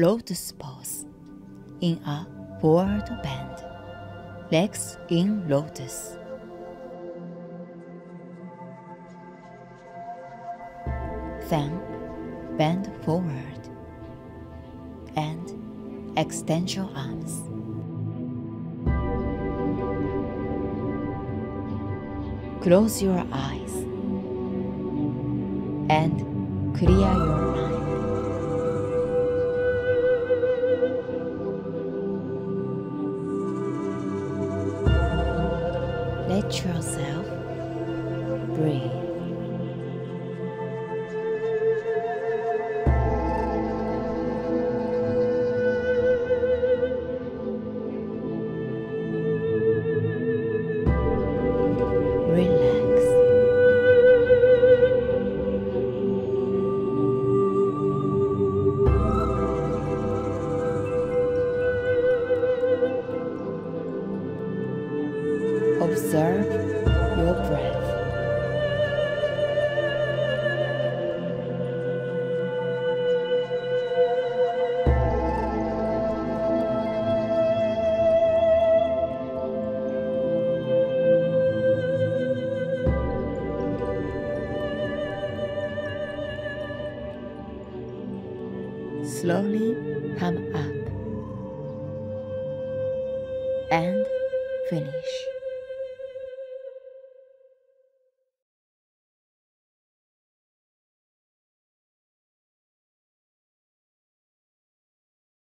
lotus pose in a forward bend, legs in lotus. Then bend forward and extend your arms. Close your eyes and clear your mind. Let yourself breathe. Observe your breath. Slowly come up and finish.